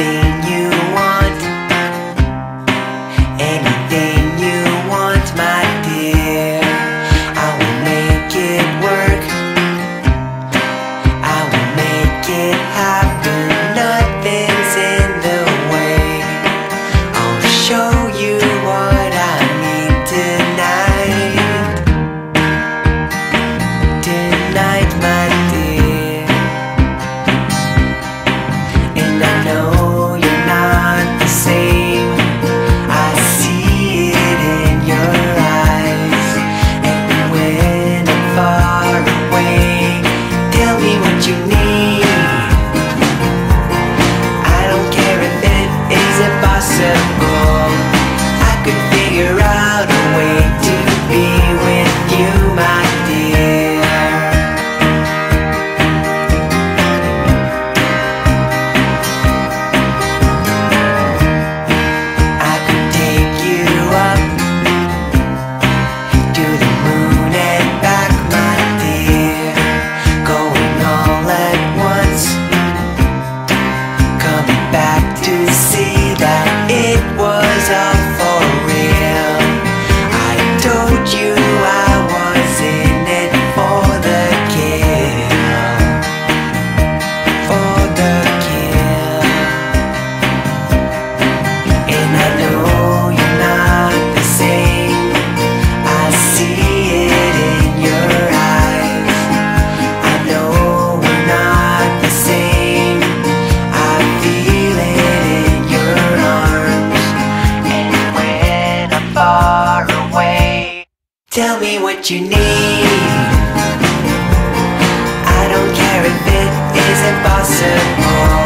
anything you want. Anything you want, my dear. I will make it work. I will make it happen. Nothing's in the way. I'll show I don't care if it is impossible. I could eyes Tell me what you need. I don't care if it is impossible.